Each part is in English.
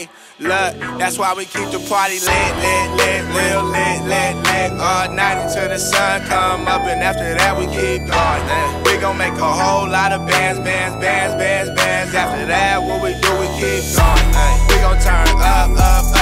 Hey, look, that's why we keep the party lit, lit, lit, lit, lit, lit, lit. All night until the sun come up, and after that we keep going. Man. We gon' make a whole lot of bands, bands, bands, bands, bands. After that, what we do, we keep going. We gon' turn up, up, up,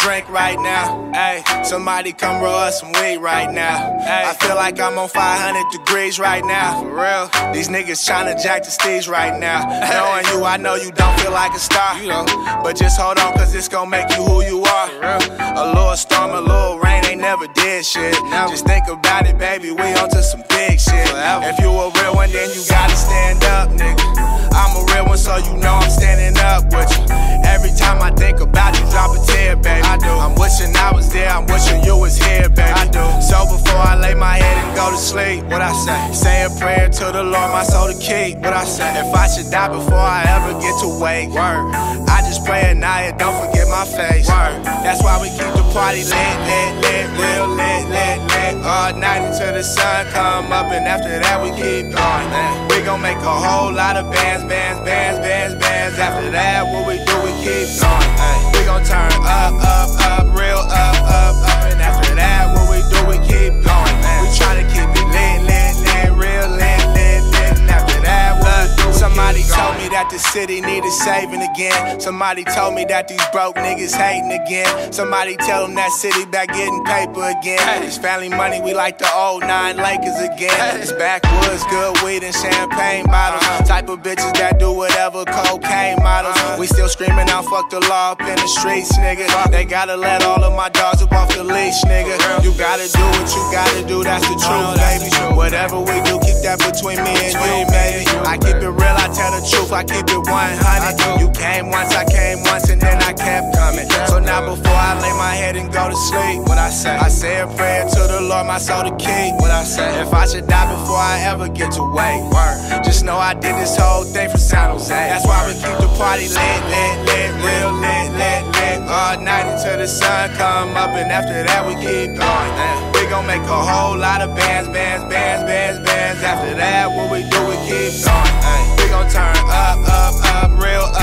drink right now. Ay, somebody come roll us some weed right now. Ay, I feel like I'm on 500 degrees right now. For real. These niggas tryna jack the stage right now. Knowing you, I know you don't feel like a star. You know. But just hold on, cause it's gon' make you who you are. A little storm, a little rain ain't never did shit. Just think about it, baby. We onto some big shit. If you a real one, then you gotta stand up, nigga. I'm a real one, so you know I'm standing up with you. Every time I think sleep, what I say? Say a prayer to the Lord, my soul to keep. What I say? If I should die before I ever get to wake, word. I just pray at night, don't forget my face. Word. That's why we keep the party lit, lit, lit, real lit, lit, lit. All night until the sun come up, and after that we keep going. We gon' make a whole lot of bands, bands, bands, bands, bands. After that, what we do, we keep going. We gon' turn up, up, up, the city needed saving again. Somebody told me that these broke niggas hating again. Somebody tell them that city back getting paper again. It's family money, we like the old nine Lakers again. It's backwoods, good weed and champagne bottles. Uh-huh. Type of bitches that do whatever cocaine models. We still screaming out, fuck the law up in the streets, nigga. They gotta let all of my dogs up off the leash, nigga. You gotta do what you gotta do, that's the truth, baby. Whatever we do, keep that between me and you, baby. I keep it real, I tell the truth, I keep it 100. You came once, I came once, and then I kept coming. So now before I lay my head and go to sleep, what I say? I say a prayer to the Lord, my soul to keep. What I say? If I should die before I ever get to wake, word. Just know I did this whole thing for San Jose. That's why we keep the party lit, lit, lit, real lit, lit, lit. All night until the sun come up, and after that we keep going. We gon' make a whole lot of bands, bands, bands, bands, bands. After that, what we do, we keep going. We gon' turn up, up, up, real up.